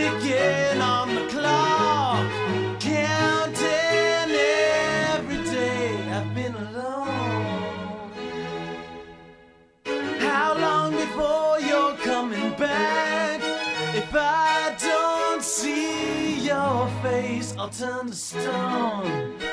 ticking on the clock, counting every day I've been alone. How long before you're coming back? If I don't see your face, I'll turn to stone.